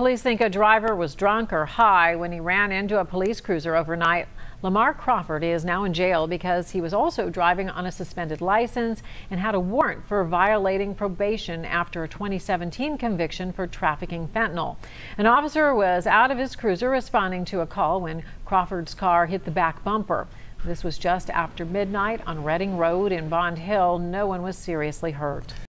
Police think a driver was drunk or high when he ran into a police cruiser overnight. Lamar Crawford is now in jail because he was also driving on a suspended license and had a warrant for violating probation after a 2017 conviction for trafficking fentanyl. An officer was out of his cruiser responding to a call when Crawford's car hit the back bumper. This was just after midnight on Reading Road in Bond Hill. No one was seriously hurt.